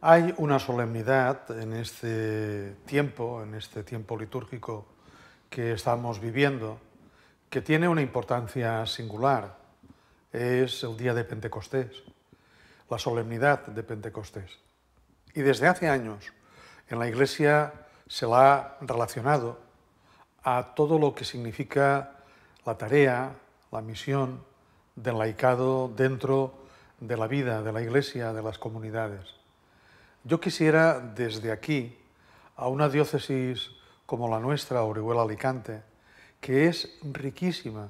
Hay una solemnidad en este tiempo, en este tiempo litúrgico que estamos viviendo, que tiene una importancia singular. Es el día de Pentecostés, la solemnidad de Pentecostés. Y desde hace años en la Iglesia se la ha relacionado a todo lo que significa la tarea, la misión del laicado dentro de la vida de la Iglesia, de las comunidades. Yo quisiera desde aquí, a una diócesis como la nuestra, Orihuela Alicante, que es riquísima,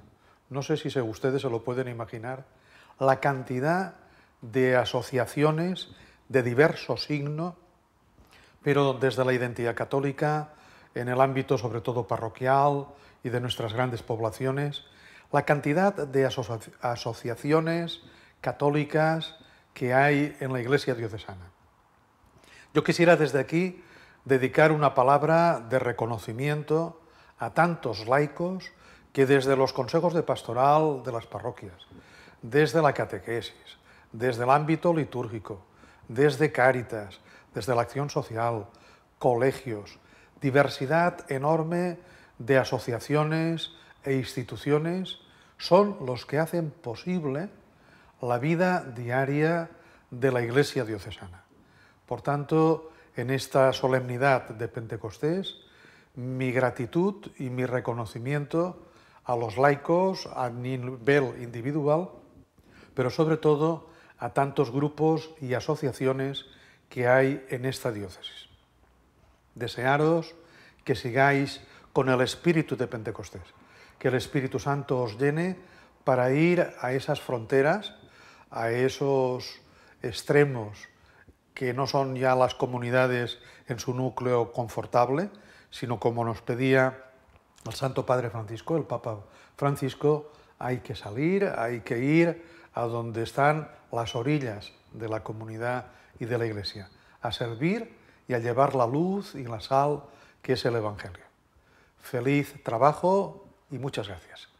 no sé si ustedes se lo pueden imaginar, la cantidad de asociaciones de diverso signo, pero desde la identidad católica, en el ámbito sobre todo parroquial y de nuestras grandes poblaciones, la cantidad de asociaciones católicas que hay en la Iglesia diocesana. Yo quisiera desde aquí dedicar una palabra de reconocimiento a tantos laicos que desde los consejos de pastoral de las parroquias, desde la catequesis, desde el ámbito litúrgico, desde Cáritas, desde la acción social, colegios, diversidad enorme de asociaciones e instituciones son los que hacen posible la vida diaria de la Iglesia diocesana. Por tanto, en esta solemnidad de Pentecostés, mi gratitud y mi reconocimiento a los laicos a nivel individual, pero sobre todo a tantos grupos y asociaciones que hay en esta diócesis. Desearos que sigáis con el espíritu de Pentecostés, que el Espíritu Santo os llene para ir a esas fronteras, a esos extremos que no son ya las comunidades en su núcleo confortable, sino como nos pedía el Santo Padre Francisco, el Papa Francisco, hay que salir, hay que ir a donde están las orillas de la comunidad y de la Iglesia, a servir y a llevar la luz y la sal que es el Evangelio. Feliz trabajo y muchas gracias.